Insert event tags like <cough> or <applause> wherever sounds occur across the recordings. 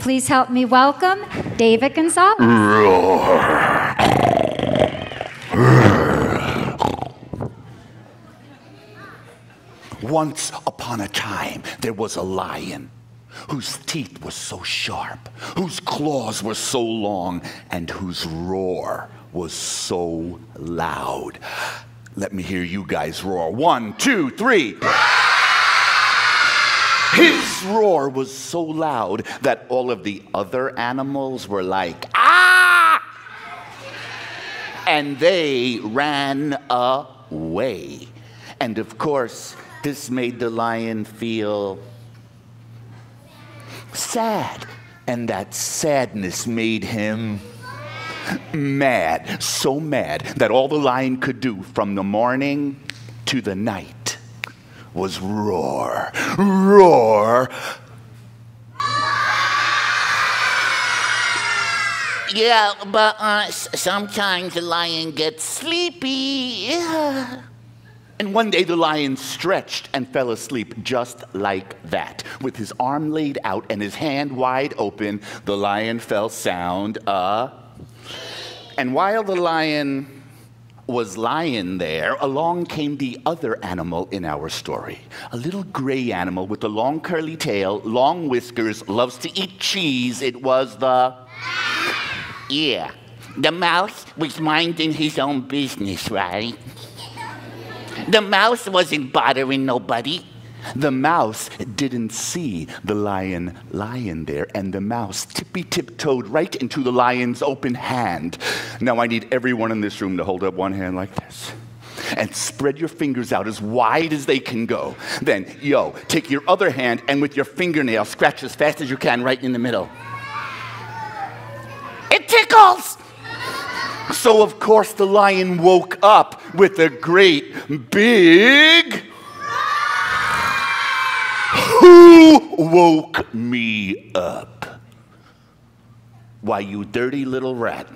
Please help me welcome David Gonzalez. Once upon a time, there was a lion whose teeth were so sharp, whose claws were so long, and whose roar was so loud. Let me hear you guys roar. One, two, three. His roar was so loud that all of the other animals were like, ah! And they ran away. And of course, this made the lion feel sad. And that sadness made him mad, so mad that all the lion could do from the morning to the night was roar, roar. Yeah, but uh, sometimes the lion gets sleepy. Yeah. And one day the lion stretched and fell asleep just like that. With his arm laid out and his hand wide open, the lion fell sound uh. And while the lion was lying there, along came the other animal in our story. A little gray animal with a long curly tail, long whiskers, loves to eat cheese. It was the. Yeah. The mouse was minding his own business, right? The mouse wasn't bothering nobody. The mouse didn't see the lion lying there, and the mouse tippy tiptoed right into the lion's open hand. Now, I need everyone in this room to hold up one hand like this and spread your fingers out as wide as they can go. Then, yo, take your other hand and with your fingernail scratch as fast as you can right in the middle. It tickles! So, of course, the lion woke up with a great big. Who woke me up? Why, you dirty little rat.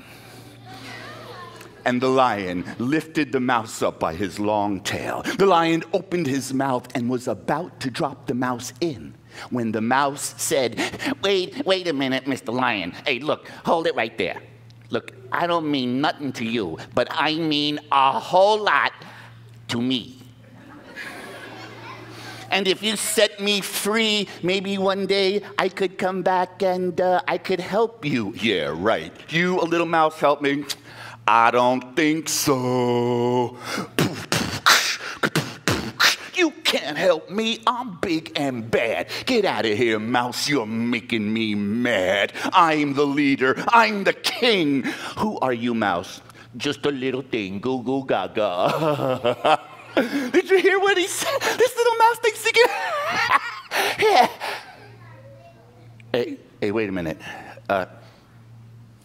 And the lion lifted the mouse up by his long tail. The lion opened his mouth and was about to drop the mouse in when the mouse said, Wait, wait a minute, Mr. Lion. Hey, look, hold it right there. Look, I don't mean nothing to you, but I mean a whole lot to me. And if you set me free, maybe one day I could come back and uh, I could help you. Yeah, right. You, a little mouse, help me. I don't think so. You can't help me. I'm big and bad. Get out of here, mouse. You're making me mad. I'm the leader. I'm the king. Who are you, mouse? Just a little thing, goo goo gaga. <laughs> Did you hear what he said? This little mouse thinks he can. <laughs> yeah. Hey, hey, wait a minute. Uh,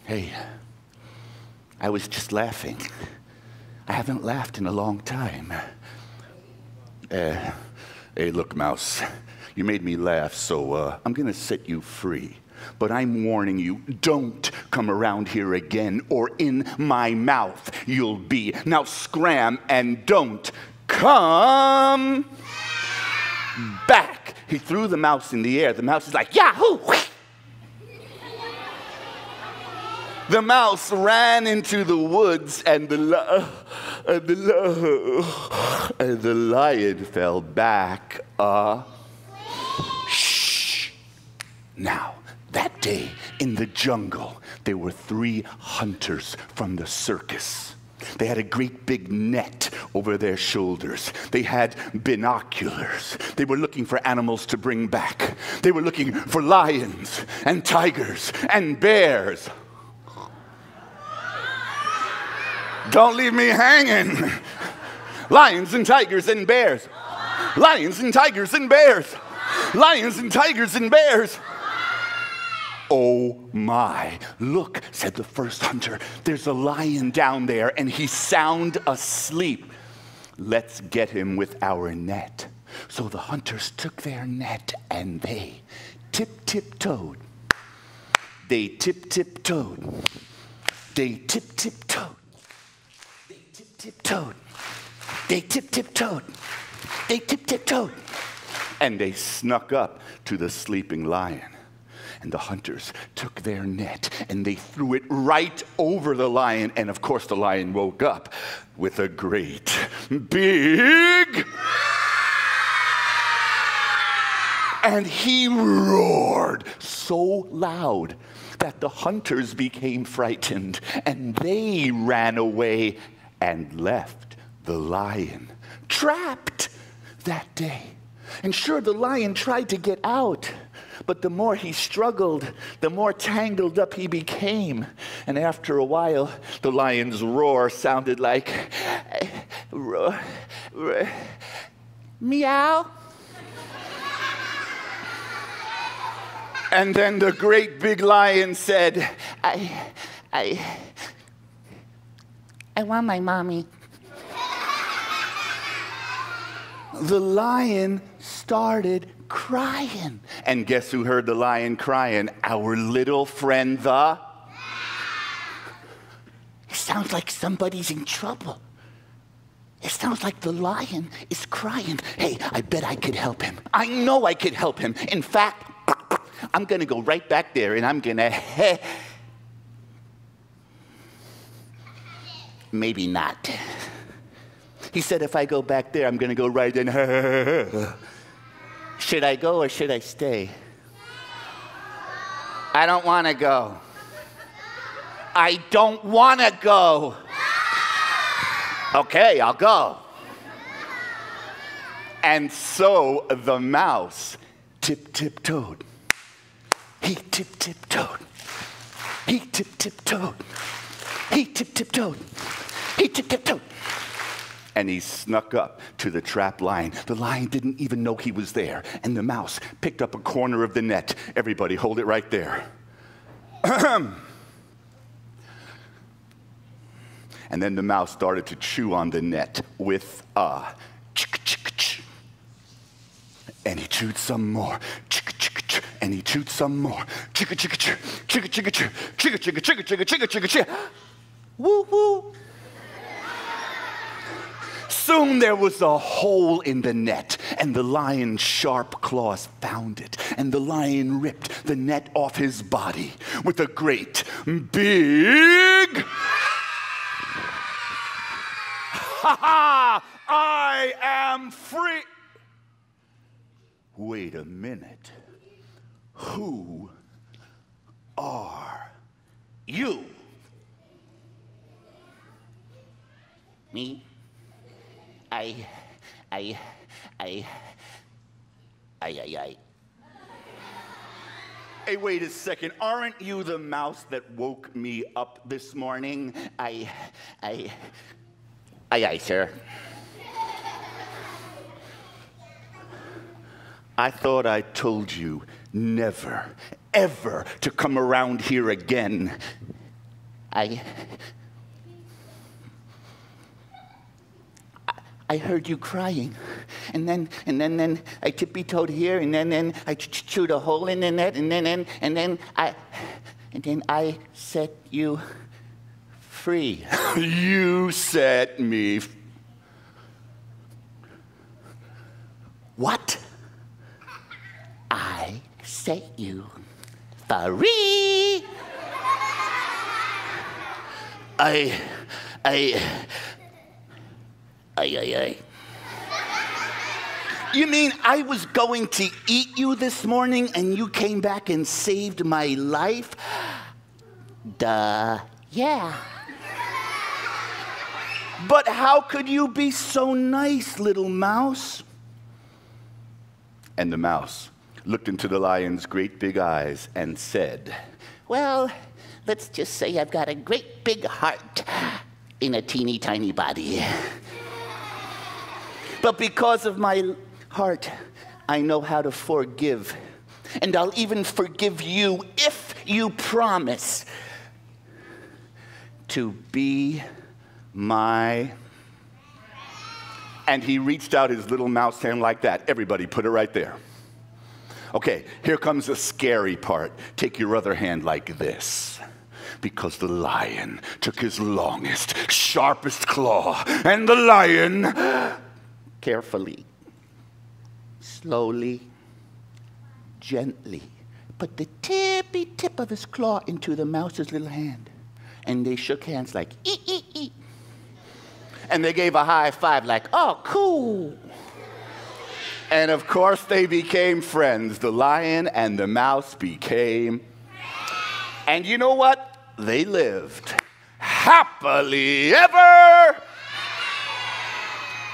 hey, I was just laughing. I haven't laughed in a long time. Uh, hey, look, mouse. You made me laugh, so uh, I'm gonna set you free. But I'm warning you, don't come around here again, or in my mouth you'll be. Now scram and don't come back. He threw the mouse in the air. The mouse is like, Yahoo! The mouse ran into the woods, and the, and the, and the lion fell back. Uh, shh. Now, that day in the jungle, there were three hunters from the circus. They had a great big net over their shoulders. They had binoculars. They were looking for animals to bring back. They were looking for lions and tigers and bears. Don't leave me hanging. Lions and tigers and bears. Lions and tigers and bears. Lions and tigers and bears. Oh my. Look, said the first hunter, there's a lion down there and he's sound asleep. Let's get him with our net. So the hunters took their net and they tip tip toed. They tip tip toed. They tip tip toed. They tip tip toed. They tip tip toed. They tip tip toed. And they snuck up to the sleeping lion. And the hunters took their net and they threw it right over the lion. And of course, the lion woke up with a great big. And he roared so loud that the hunters became frightened and they ran away and left the lion trapped that day. And sure, the lion tried to get out, but the more he struggled, the more tangled up he became. And after a while, the lion's roar sounded like roar, roar, meow. And then the great big lion said, I, I, I want my mommy. The lion started crying. And guess who heard the lion crying? Our little friend, the. It sounds like somebody's in trouble. It sounds like the lion is crying. Hey, I bet I could help him. I know I could help him. In fact, <clears throat> I'm going to go right back there and I'm going to. Maybe not. He said, if I go back there, I'm going to go right in. <laughs> should I go or should I stay? I don't want to go. I don't want to go. Okay, I'll go. And so the mouse tip tip toed he tip tip toed. He tip tip toed. He tip tip toed. He tip tip toed. And he snuck up to the trap lion. The lion didn't even know he was there. And the mouse picked up a corner of the net. Everybody, hold it right there. <clears throat> and then the mouse started to chew on the net with a and he chewed some more and he chewed some more. Chicka, chicka, Soon there was a hole in the net, and the lion's sharp claws found it, and the lion ripped the net off his body with a great big. Ha <laughs> ha! I am free. Wait a minute. Who are you? Me? I, I, I, I, I, I. Hey, wait a second. Aren't you the mouse that woke me up this morning? I, I, I, I, sir. I thought I told you never, ever to come around here again. I. I heard you crying, and then and then then I tippy toed here, and then then I chewed a hole in the net, and then and, and then I and then I set you free. <laughs> you set me. F- what? I set you free. I, I, I, I, I. You mean I was going to eat you this morning and you came back and saved my life? Duh, yeah. But how could you be so nice, little mouse? And the mouse looked into the lion's great big eyes and said, Well, let's just say I've got a great big heart in a teeny tiny body. But because of my heart, I know how to forgive. And I'll even forgive you if you promise to be my. And he reached out his little mouse hand like that. Everybody, put it right there. Okay, here comes the scary part. Take your other hand like this. Because the lion took his longest, sharpest claw, and the lion carefully, slowly, gently put the tippy tip of his claw into the mouse's little hand. And they shook hands like, ee, ee, ee. And they gave a high five like, oh, cool. And of course, they became friends. The lion and the mouse became. And you know what? They lived happily ever.